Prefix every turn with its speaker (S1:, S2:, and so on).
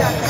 S1: Gracias.